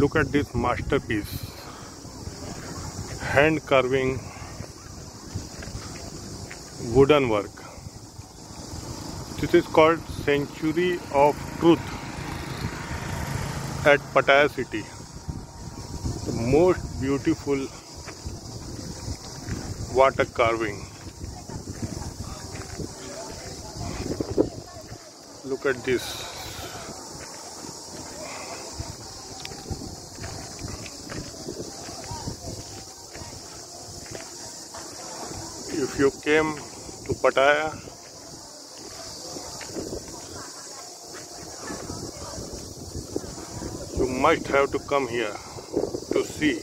look at this masterpiece. Hand carving wooden work. This is called century of truth at Pattaya city. The most beautiful water carving. Look at this if you came to Pattaya you must have to come here to see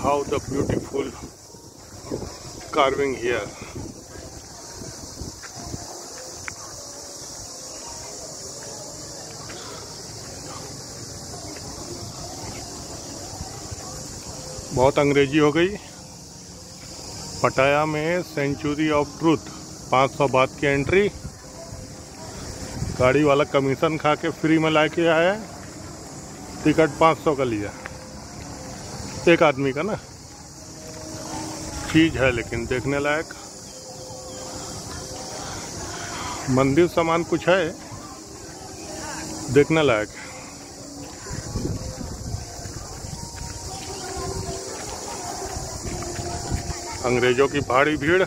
how the beautiful carving here बहुत अंग्रेज़ी हो गई पटाया में century of truth 500 बात की entry गाड़ी वाला कमीशन खा के फ्री में ला के आया टिकट 500 का लिया एक आदमी का ना, चीज़ है लेकिन देखने लायक। मंदिर सामान कुछ है, देखने लायक है। अंग्रेज़ों की भारी भीड़।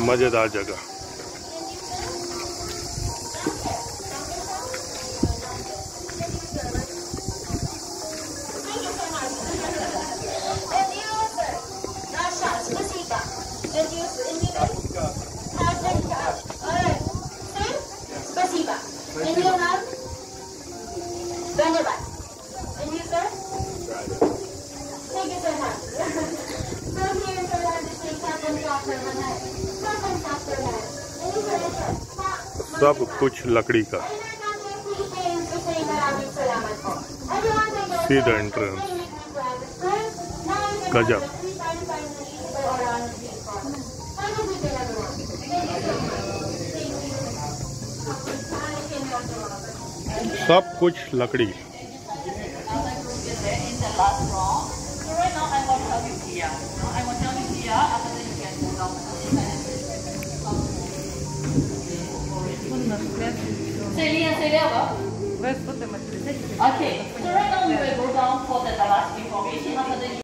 मज़ेदार जगह। सब कुछ लकड़ी का the entrance. गजब। सब कुछ लकड़ी I will Okay, correct.